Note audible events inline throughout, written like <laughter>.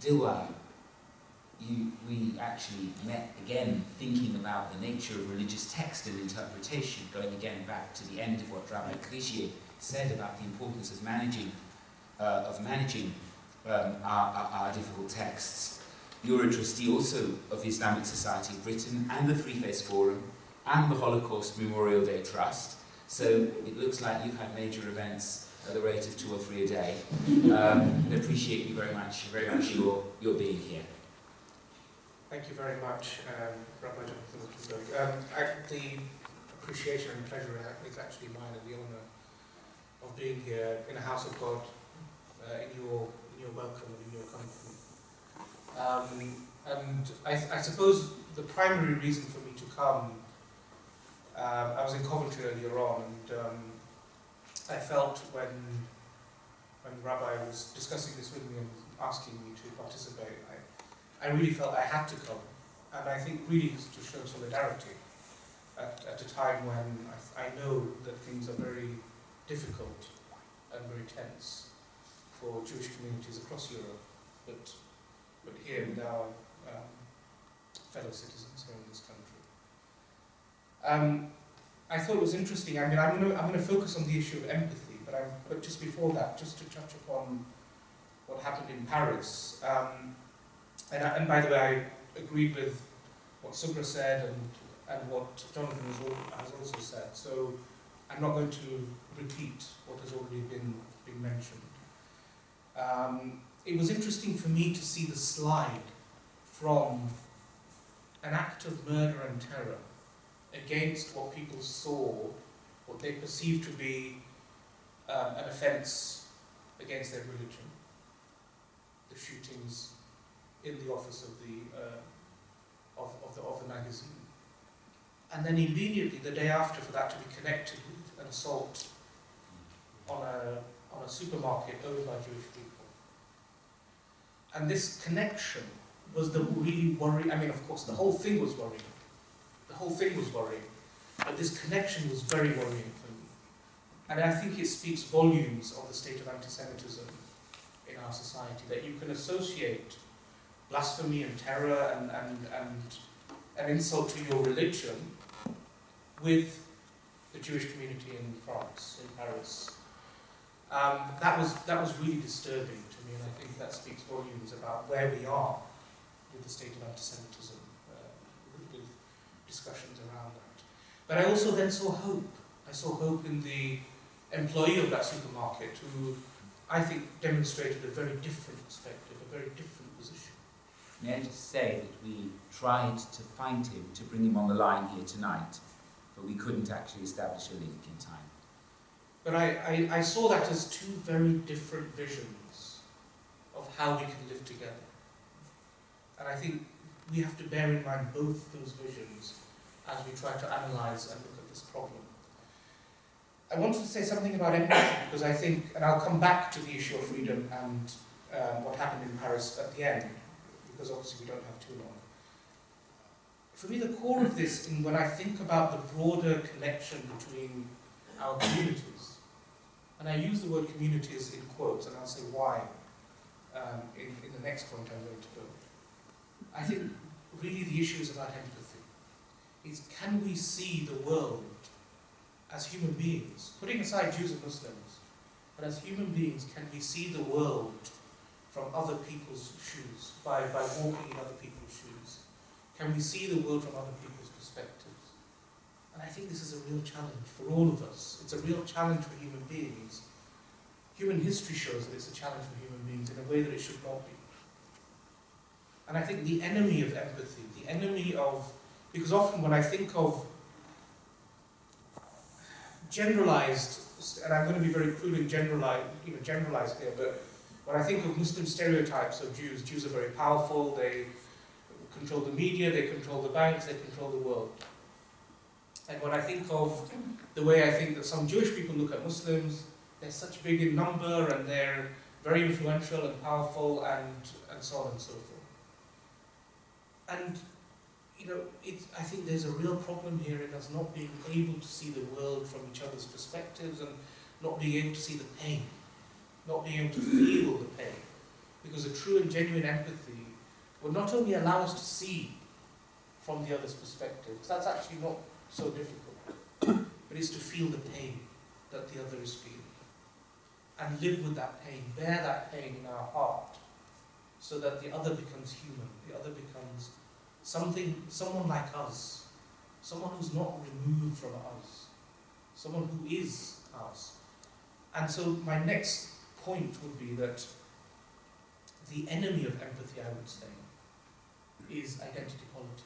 Dilwar, you, we actually met again thinking about the nature of religious text and interpretation, going again back to the end of what Rabbi Krygier said about the importance of managing, uh, of managing um, our, our, our, difficult texts. You're a trustee also of the Islamic Society of Britain and the Three Faiths Forum and the Holocaust Memorial Day Trust. So it looks like you've had major events at the rate of two or three a day. Um, I appreciate you very much, very much your, your being here. Thank you very much, um, Rabbi Jonathan um, The appreciation and pleasure is actually mine and the honour of being here in the house of God, uh, in your in your welcome and in your company. Um, and I, I suppose the primary reason for me to come, um, I was in Coventry earlier on, and um, I felt when when Rabbi was discussing this with me and asking me to participate, I I really felt I had to come. And I think really to show solidarity at, at a time when I, I know that things are very difficult and very tense for Jewish communities across Europe, but, but here with our um, fellow citizens here in this country. Um, I thought it was interesting. I mean, I'm going to I'm to focus on the issue of empathy, but I, but just before that, just to touch upon what happened in Paris. Um, and, and by the way, I agreed with what Sughra said and, and what Jonathan has also said. So I'm not going to repeat what has already been, been mentioned. Um, it was interesting for me to see the slide from an act of murder and terror against what people saw, what they perceived to be um, an offence against their religion. The shootings in the office of the, uh, of, of, the, of the magazine. And then immediately, the day after, for that to be connected with an assault on a, on a supermarket owned by Jewish people. And this connection was the really worry. I mean, of course, the whole thing was worrying. Whole thing was worrying. But this connection was very worrying for me. And I think it speaks volumes of the state of anti-Semitism in our society, that you can associate blasphemy and terror and, and, and an insult to your religion with the Jewish community in France, in Paris. Um, that, was, that was really disturbing to me, and I think that speaks volumes about where we are with the state of anti-Semitism, discussions around that. But I also then saw hope. I saw hope in the employee of that supermarket who I think demonstrated a very different perspective, a very different position. May I just say that we tried to find him to bring him on the line here tonight, but we couldn't actually establish a link in time. But I, I, I saw that as two very different visions of how we can live together. And I think we have to bear in mind both those visions as we try to analyse and look at this problem. I wanted to say something about empathy because I think, and I'll come back to the issue of freedom and um, what happened in Paris at the end, because obviously we don't have too long. For me, the core of this, when I think about the broader connection between our communities, and I use the word communities in quotes, and I'll say why um, in, in the next point I'm going to go. I think really the issue is about empathy. Is can we see the world as human beings, putting aside Jews and Muslims, but as human beings, can we see the world from other people's shoes, by, by walking in other people's shoes? Can we see the world from other people's perspectives? And I think this is a real challenge for all of us. It's a real challenge for human beings. Human history shows that it's a challenge for human beings in a way that it should not be. And I think the enemy of empathy, the enemy of, because often when I think of generalized, and I'm going to be very crude and generalized, you know, generalized here, but when I think of Muslim stereotypes of Jews, Jews are very powerful, they control the media, they control the banks, they control the world. And when I think of the way I think that some Jewish people look at Muslims, they're such big in number and they're very influential and powerful and, and so on and so forth. And, you know, I think there's a real problem here in us not being able to see the world from each other's perspectives and not being able to see the pain not being able to feel the pain Because a true and genuine empathy will not only allow us to see from the other's perspective, because that's actually not so difficult, but it's to feel the pain that the other is feeling. And live with that pain, bear that pain in our heart, so that the other becomes human, the other becomes something, someone like us, someone who's not removed from us, someone who is us. And so my next point would be that the enemy of empathy, I would say, is identity politics.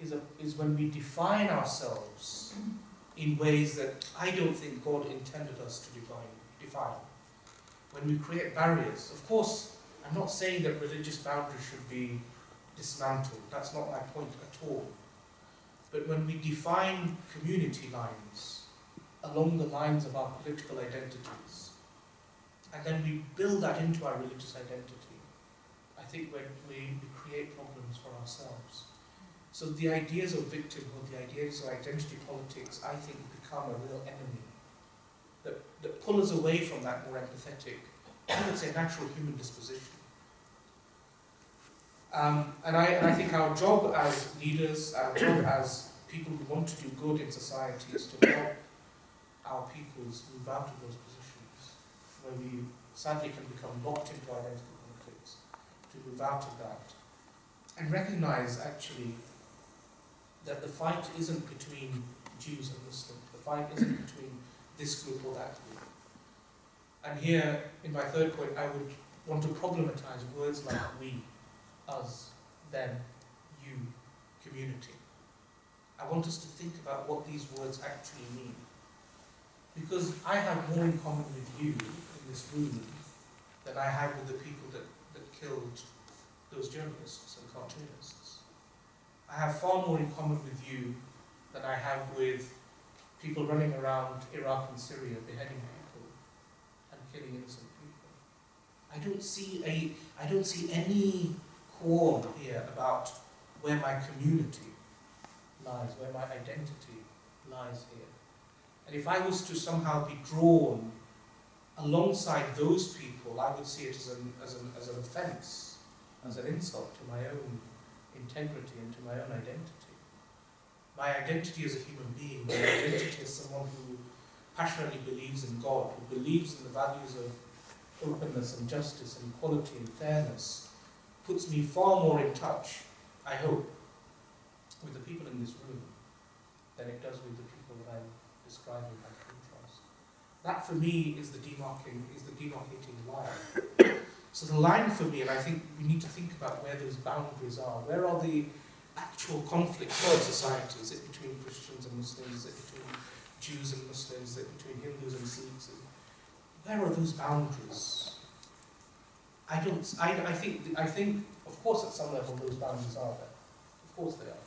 Is, a, is when we define ourselves in ways that I don't think God intended us to define. define. When we create barriers, of course, I'm not saying that religious boundaries should be dismantled. That's not my point at all. But when we define community lines along the lines of our political identities, and then we build that into our religious identity, I think we create problems for ourselves. So the ideas of victimhood, the ideas of identity politics, I think become a real enemy that, that pull us away from that more empathetic, I would say natural human disposition. Um, and, I, and I think our job as leaders, our job as people who want to do good in society is to help our peoples move out of those positions where we sadly can become locked into identity politics, to move out of that. And recognize actually that the fight isn't between Jews and Muslims, the fight isn't between this group or that group. And here, in my third point, I would want to problematize words like we us, them, you, community. I want us to think about what these words actually mean. Because I have more in common with you in this room than I have with the people that, that killed those journalists and cartoonists. I have far more in common with you than I have with people running around Iraq and Syria beheading people and killing innocent people. I don't see a I don't see any quarrel here about where my community lies, where my identity lies here. And if I was to somehow be drawn alongside those people, I would see it as an, as an, as an offence, as an insult to my own integrity and to my own identity. My identity as a human being, my identity as someone who passionately believes in God, who believes in the values of openness and justice and equality and fairness, puts me far more in touch, I hope, with the people in this room than it does with the people that I'm describing by contrast. That for me is the demarking is the demarcating line. <coughs> so the line for me, and I think we need to think about where those boundaries are. Where are the actual conflicts in society? Is it between Christians and Muslims? Is it between Jews and Muslims? Is it between Hindus and Sikhs? Where are those boundaries? I don't. I, I think. I think. Of course, at some level, those boundaries are there. Of course, they are.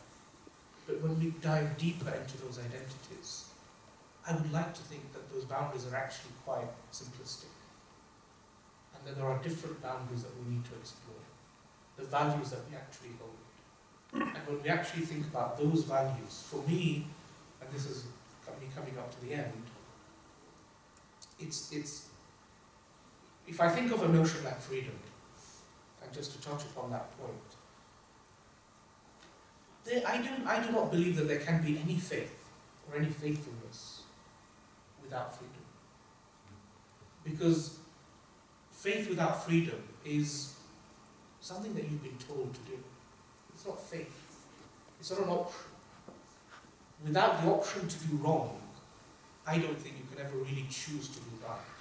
But when we dive deeper into those identities, I would like to think that those boundaries are actually quite simplistic, and that there are different boundaries that we need to explore. The values that we actually hold, and when we actually think about those values, for me, and this is me coming up to the end, it's it's if I think of a notion like freedom, and just to touch upon that point, there, I, do, I do not believe that there can be any faith or any faithfulness without freedom. Because faith without freedom is something that you've been told to do. It's not faith. It's not an option. Without the option to do wrong, I don't think you can ever really choose to do right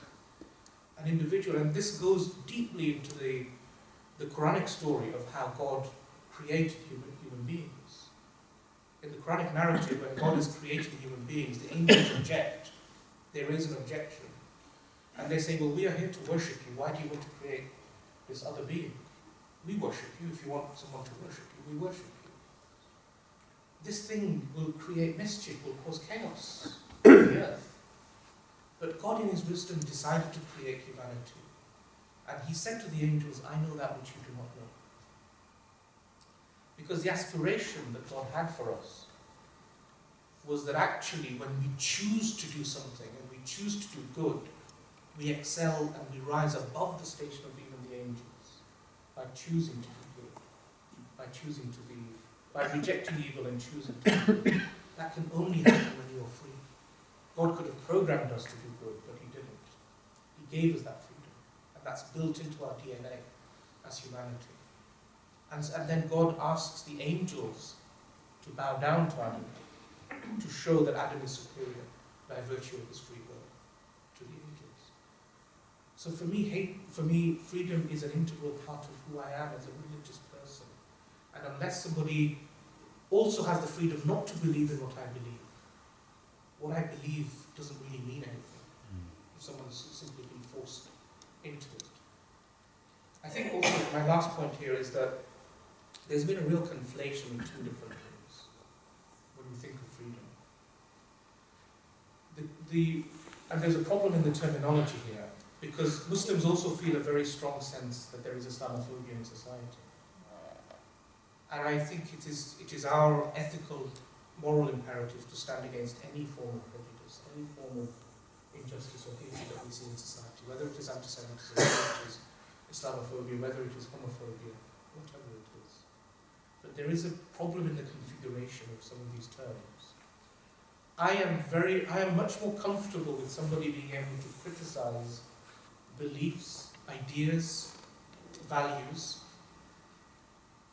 an individual, and this goes deeply into the, the Quranic story of how God created human, human beings. In the Quranic narrative, when God is creating human beings, the angels object. They raise an objection. And they say, Well, we are here to worship you. Why do you want to create this other being? We worship you. If you want someone to worship you, we worship you. This thing will create mischief, will cause chaos on the earth. But God, in His wisdom, decided to create humanity. And He said to the angels, I know that which you do not know. Because the aspiration that God had for us was that actually, when we choose to do something and we choose to do good, we excel and we rise above the station of even the angels. by choosing to be good, by choosing to be, by rejecting evil and choosing to be good. That can only happen when you are free. God could have programmed us to do good, but He didn't. He gave us that freedom, and that's built into our DNA as humanity. And, and then God asks the angels to bow down to Adam to show that Adam is superior by virtue of his free will to the angels. So for me, hate, for me, freedom is an integral part of who I am as a religious person. And unless somebody also has the freedom not to believe in what I believe, what I believe doesn't really mean anything if someone's simply been forced into it. I think also my last point here is that there's been a real conflation of two different things when we think of freedom. The, the, and there's a problem in the terminology here because Muslims also feel a very strong sense that there is Islamophobia in society. And I think it is, it is our ethical, moral imperative to stand against any form of prejudice, any form of injustice or hatred that we see in society, whether it is anti-Semitism, whether it is Islamophobia, whether it is homophobia, whatever it is. But there is a problem in the configuration of some of these terms. I am very, I am much more comfortable with somebody being able to criticize beliefs, ideas, values,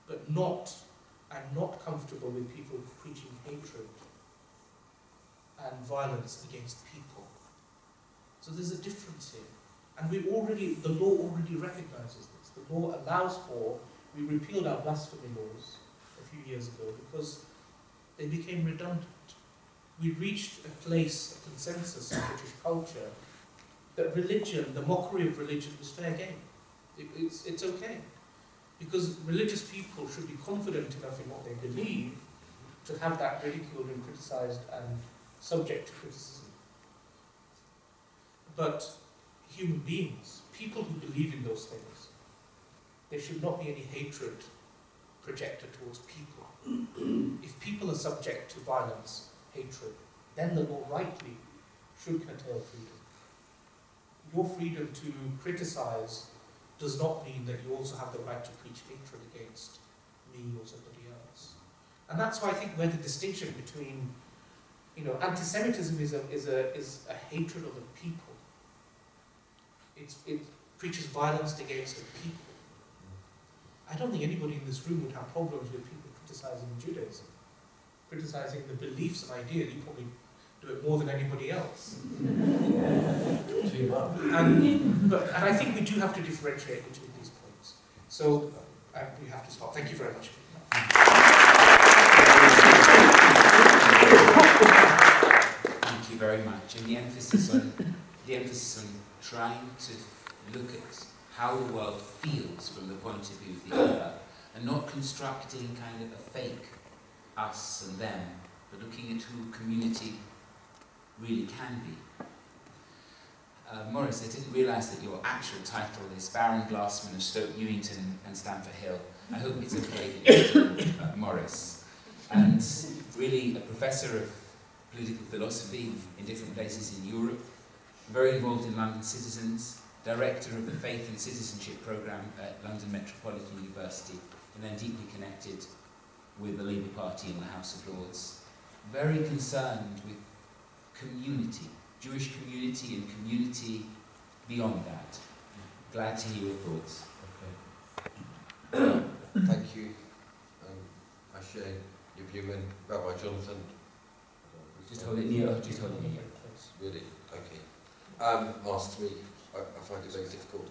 but not, I'm not comfortable with people preaching hatred and violence against people. So there's a difference here. And we already, the law already recognizes this. The law allows for, we repealed our blasphemy laws a few years ago because they became redundant. We reached a place, a consensus in British culture, that religion, the mockery of religion, was fair game. It, it's, it's okay. Because religious people should be confident enough in what they believe to have that ridiculed and criticized and subject to criticism. But human beings, people who believe in those things, there should not be any hatred projected towards people. <clears throat> if people are subject to violence, hatred, then the law rightly should curtail freedom. Your freedom to criticize does not mean that you also have the right to preach hatred against me or somebody else. And that's why I think where the distinction between, you know, anti-Semitism is a, is a, is a hatred of the people. It's, it preaches violence against the people. I don't think anybody in this room would have problems with people criticizing Judaism, criticizing the beliefs and ideas. You probably do it more than anybody else. <laughs> and, but, and I think we do have to differentiate between these points. So uh, we have to stop. Thank you very much. Thank you very much. And the emphasis on the emphasis on trying to look at how the world feels from the point of view of the other, and not constructing kind of a fake us and them, but looking at who community really can be. Uh, Maurice, I didn't realise that your actual title is Baron Glasman of Stoke Newington and Stamford Hill. I hope it's okay that you're uh, Maurice. And really a professor of political philosophy in different places in Europe, very involved in London Citizens, director of the Faith and Citizenship Programme at London Metropolitan University, and then deeply connected with the Labour Party in the House of Lords. Very concerned with community, Jewish community and community beyond that. Glad to hear your thoughts. Okay. <clears throat> Thank you. Um, I share your view and Rabbi Jonathan. Just hold it near, just hold it near. Really? Okay. Um, asked me, I, I find it very difficult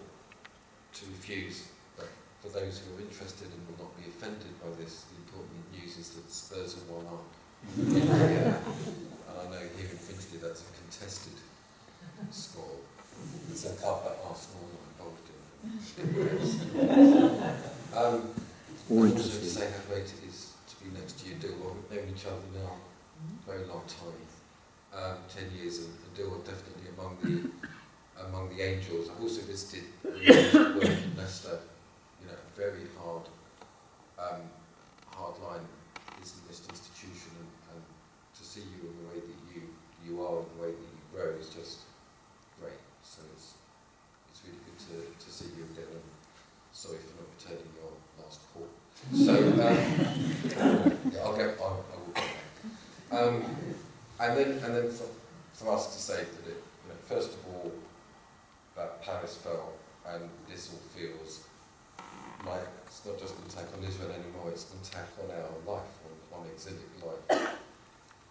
to refuse, but for those who are interested and will not be offended by this, the important news is that Spurs are one up. yeah. And I know here in Finchley that's a contested score. It's a club that Arsenal are not involved in. um, More also to say how great it is to be next to you, Dill. Well, we've known each other now a very long time, um, 10 years, and, and Dill are definitely among the among the angels. I've also visited the work in Leicester, you know, a very hard, um, hard line Islamist institution, and, and to see you in the way that you, you are and the way that you grow is just great. So it's, it's really good to, to see you again, and sorry for not returning So, um, yeah, I'll get, I'll, I will get back. Um, and then, and then for, us to say that it, you know, first of all, that Paris fell, and this all feels like it's not just an attack on Israel anymore, it's an attack on our life, on, on exilic life.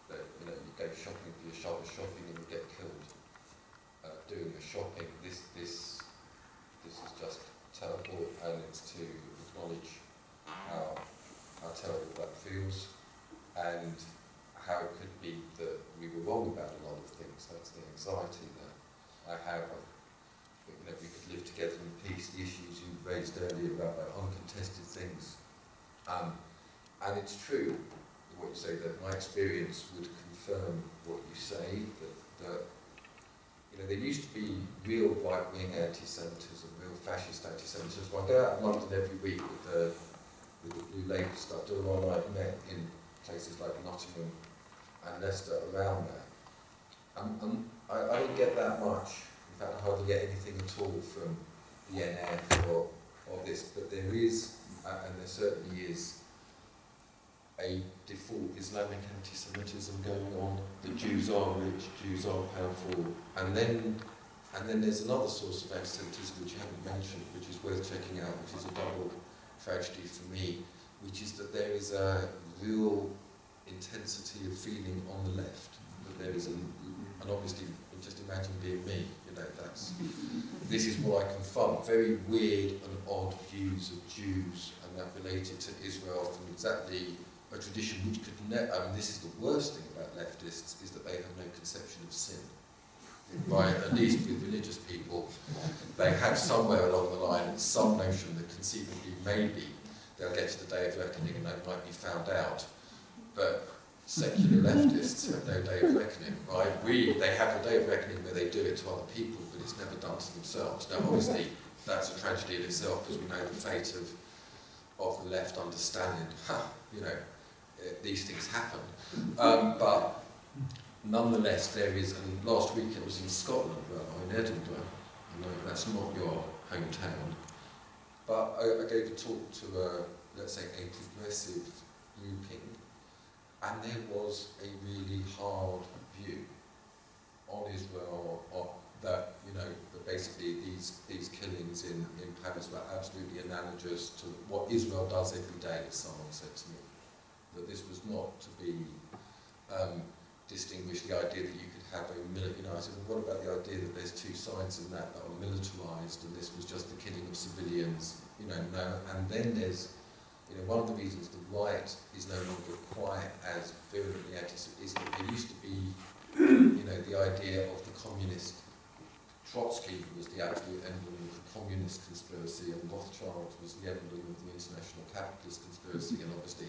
That, you know, you go shopping for your shop, shopping and you get killed. Uh, doing your shopping, this, this, this is just terrible, and it's to acknowledge how, how terrible that feels, and how it could be that wrong about a lot of things. That's the anxiety that I have of know, we could live together in peace, the issues you raised earlier about like, uncontested things. Um, and it's true, what you say, that my experience would confirm what you say, that, that you know, there used to be real right-wing anti-Semitism, real fascist anti-Semitism. I go out in London every week with the, with the Blue Labour stuff, doing all night met in places like Nottingham and Leicester around that. I, I didn't get that much in fact, I hardly get anything at all from the NF or, or this, but there is, uh, and there certainly is, a default Islamic anti-Semitism going on. The Jews are rich, Jews are powerful, and then and then there's another source of anti-Semitism which you haven't mentioned, which is worth checking out, which is a double tragedy for me, which is that there is a real intensity of feeling on the left. That there is, a, and obviously, just imagine being me, You know, that's, this is what I confront, very weird and odd views of Jews and that related to Israel from exactly a tradition which could never, I mean this is the worst thing about leftists, is that they have no conception of sin. By, at least with religious people, they have somewhere along the line some notion that conceivably maybe they'll get to the day of reckoning and they might be found out. But secular leftists have no day of reckoning, right? We, they have a day of reckoning where they do it to other people, but it's never done to themselves. Now, obviously, that's a tragedy in itself because we know the fate of, of the left understanding, ha, you know, it, eh, these things happen. Um, but nonetheless, there is, and last week it was in Scotland, well, in Edinburgh, I know that's not your hometown, but I, I gave a talk to a, let's say, a progressive grouping and there was a really hard view on Israel of that, you know, that basically these, these killings in, in Paris were absolutely analogous to what Israel does every day, someone said to me. That this was not to be um, distinguished, the idea that you could have a military, you know, I said, well, what about the idea that there's two sides in that that are militarized and this was just the killing of civilians, you know, no, and then there's you know, one of the reasons the right is no longer quite as virulently anti is that there used to be, you know, the idea of the communist. Trotsky was the absolute emblem of the communist conspiracy, and Rothschild was the emblem of the international capitalist conspiracy, and obviously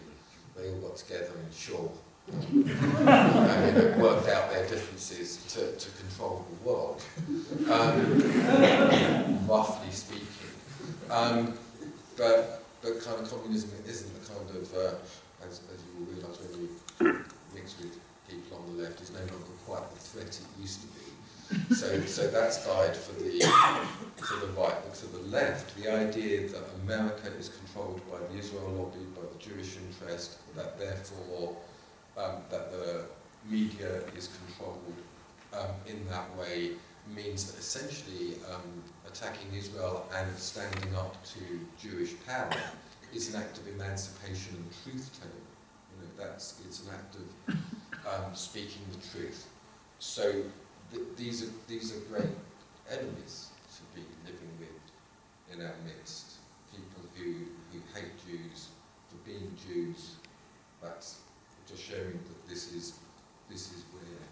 they all got together in Shaw <laughs> and you know, worked out their differences to, to control the world, um, roughly speaking. Um, but but kind of communism isn't the kind of, uh, as, as you will realise when you <coughs> mix with people on the left, is no longer quite the threat it used to be. So, so that's died for the, for the right. But for the left, the idea that America is controlled by the Israel lobby, by the Jewish interest, that therefore um, that the media is controlled um, in that way means that essentially um, attacking Israel and standing up to Jewish power is an act of emancipation and truth-telling. You know, that's it's an act of um, <laughs> speaking the truth. So th these are these are great enemies to be living with in our midst. People who who hate Jews for being Jews. That's just showing that this is this is where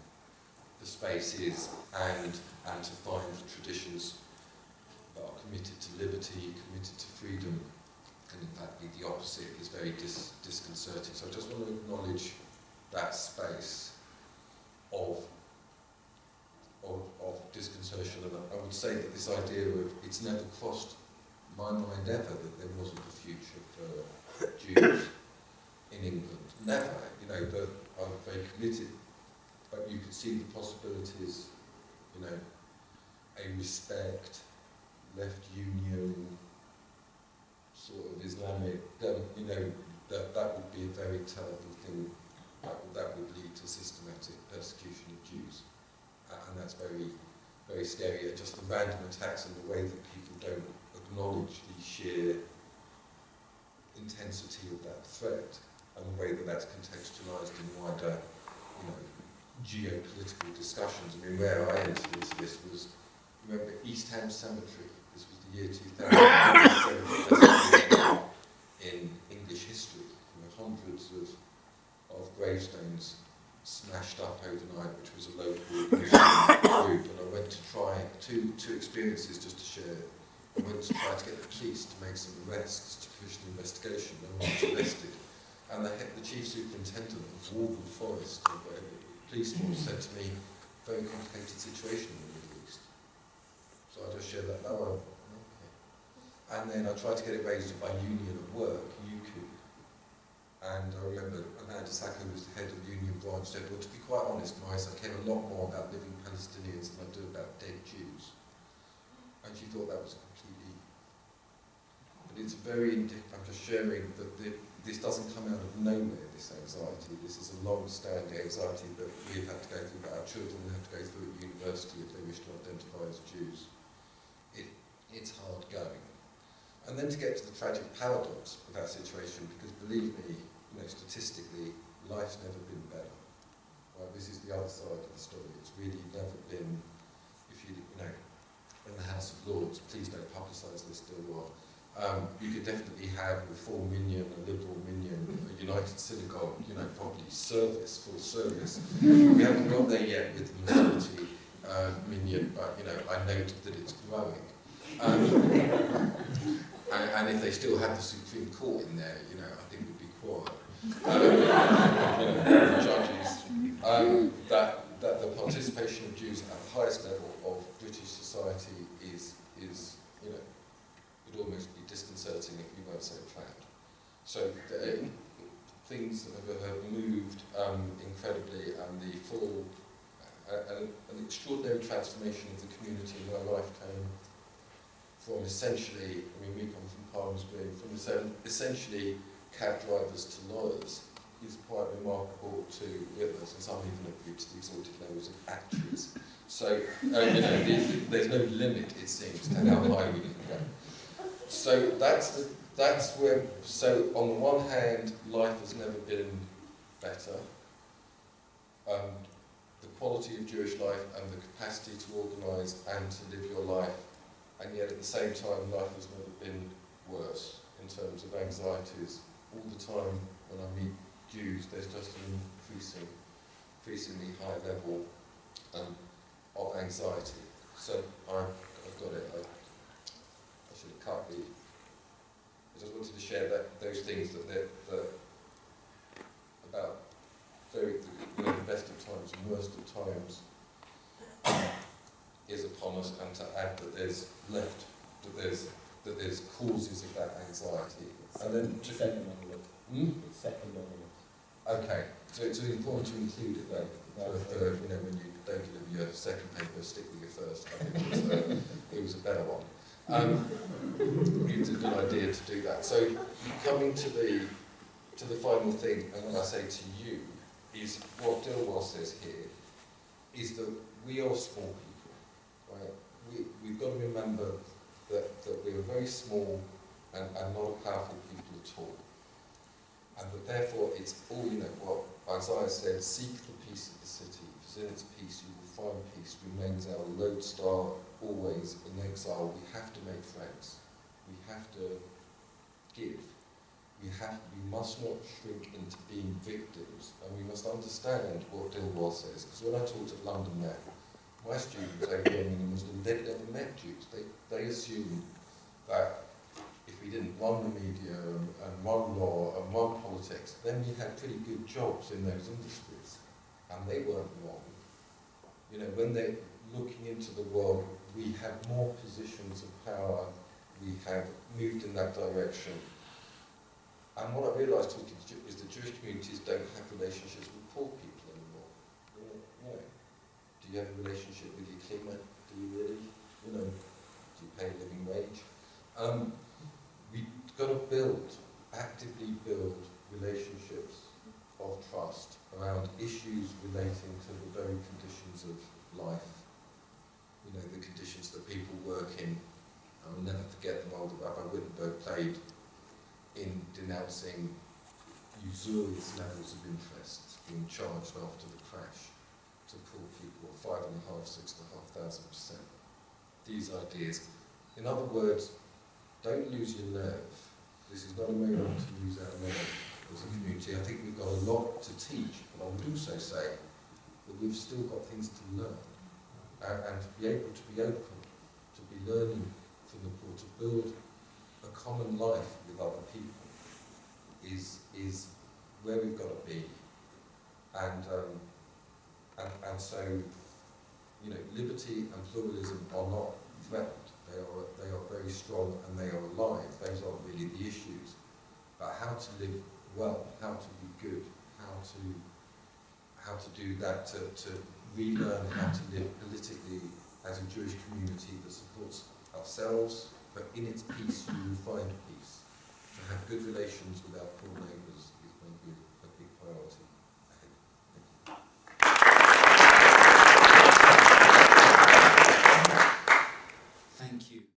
the space is, and and to find traditions that are committed to liberty, committed to freedom, and in fact the, the opposite is very dis disconcerting. So I just want to acknowledge that space of, of, of disconcertion. And I would say that this idea of it's never crossed my mind ever that there wasn't a future for <coughs> Jews in England. Never. You know, but I'm very committed. But you could see the possibilities, you know, a respect, left union, sort of Islamic you know, that that would be a very terrible thing. That would, that would lead to systematic persecution of Jews, and that's very, very scary. Just the random attacks and the way that people don't acknowledge the sheer intensity of that threat, and the way that that's contextualised in wider, you know, geopolitical discussions. I mean, where I entered into this was, remember East Ham Cemetery. This was the year 2000 <coughs> in English history. There were hundreds of, of gravestones smashed up overnight, which was a local <coughs> group, and I went to try two, two experiences just to share. I went to try to get the police to make some arrests to push the investigation. No one was arrested. And the, the chief superintendent of Waltham Forest, or police force, said to me, very complicated situation in the Middle East. So I just shared that. Oh, okay. And then I tried to get it raised by Union of Work, UQ. And I remember Amanda Sacco was the head of the union branch, said, well, to be quite honest, Maurice, I care a lot more about living Palestinians than I do about dead Jews. And she thought that was completely... But it's very, I'm just sharing that the, this doesn't come out of nowhere, this anxiety. This is a long-standing anxiety that we've had to go through, that our children have to go through at university if they wish to identify as Jews. It, it's hard going. And then to get to the tragic paradox of that situation, because believe me, you know, statistically, life's never been better. Well, this is the other side of the story. It's really never been, if you, you know, in the House of Lords, please don't publicise this still well. Um, you could definitely have a full minyan, a liberal minyan, a United Synagogue, you know, probably service, full service. we haven't got there yet with the majority uh, minyan, but, you know, I note that it's growing. Um, and, and if they still had the Supreme Court in there, you know, I think we'd be quiet. Um, you know, judges, um, that, that the participation of Jews at the highest level of British society is, is you know, would almost if we weren't so proud. So uh, things have, have moved um, incredibly, and the full, uh, an, an extraordinary transformation of the community in my lifetime from essentially, I mean, we come from Palmers Green, from essentially cab drivers to lawyers is quite remarkable to witness, and some even have reached the exalted levels of actors. So, uh, you know, there's no limit, it seems, to how high we can go. So that's the, that's where. So on the one hand, life has never been better. Um, the quality of Jewish life and the capacity to organise and to live your life and yet at the same time life has never been worse in terms of anxieties. All the time when I meet Jews, there's just an increasing, increasingly high level um, of anxiety. So I, I've got it. I, I should have cut the. I just wanted to share that those things that that, that about very you know, the best of times and worst of times is upon us and to add that there's left, that there's, that there's causes of that anxiety. And then to, second on the list. Hmm? It's second on the list. Okay, so it's important to include it then. For, for, you know, when you don't deliver your second paper, stick with your first. I think it was, uh, it was a better one. Um, it's a good idea to do that. So coming to the to the final thing, and what I say to you is what Dilwar says here is that we are small people, right? We, we've got to remember that, that we are very small and, and not powerful people at all. And that therefore it's all, you know, what Isaiah said, seek the peace of the city, its peace you will find peace, remains our lodestar always in exile. We have to make friends. We have to give. We have, we must not shrink into being victims, and we must understand what Dilwar says. Because when I talked at London Met, my students over Birmingham Muslim, they've never met Jews. They, they assumed that if we didn't run the media and, and run law and run politics, then we had pretty good jobs in those industries. And they weren't wrong. You know, when they're looking into the world, we have more positions of power, we have moved in that direction. And what I realised talking to is that Jewish communities don't have relationships with poor people anymore. You know, do you have a relationship with your cleaner? Do you really? You know, do you pay a living wage? Um, we've got to build actively build relationships of trust around issues relating to the very conditions of life. You know, the conditions that people work in. I'll never forget the role that Rabbi Wittenberg played in denouncing usurious levels of interest being charged after the crash to poor people five and a half, six and a half thousand percent. These ideas. In other words, don't lose your nerve. This is not a moment to lose our nerve as a community. I think we've got a lot to teach, but I would also say that we've still got things to learn. And, and to be able to be open, to be learning from the poor, to build a common life with other people is, is where we've got to be. And, um, and, and so, you know, liberty and pluralism are not threatened. They are, they are very strong and they are alive. Those aren't really the issues. But how to live well, how to be good, how to, how to do that, to, to relearn how to live politically as a Jewish community that supports ourselves, but in its peace you will find peace. To have good relations with our poor neighbours